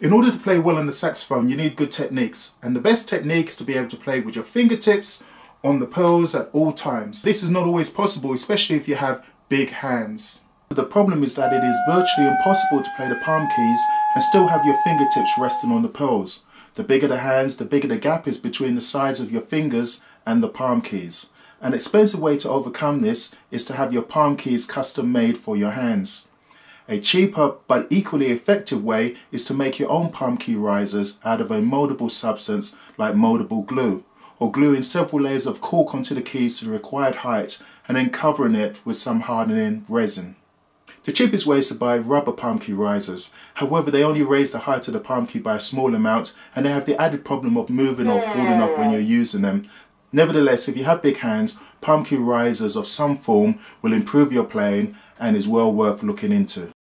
In order to play well on the saxophone, you need good techniques. And the best technique is to be able to play with your fingertips on the pearls at all times. This is not always possible, especially if you have big hands. The problem is that it is virtually impossible to play the palm keys and still have your fingertips resting on the pearls. The bigger the hands, the bigger the gap is between the sides of your fingers and the palm keys. An expensive way to overcome this is to have your palm keys custom made for your hands. A cheaper but equally effective way is to make your own palm key risers out of a moldable substance like moldable glue or gluing several layers of cork onto the keys to the required height and then covering it with some hardening resin. The cheapest way is to buy rubber palm key risers. However, they only raise the height of the palm key by a small amount and they have the added problem of moving or falling off when you're using them. Nevertheless, if you have big hands, palm key risers of some form will improve your playing and is well worth looking into.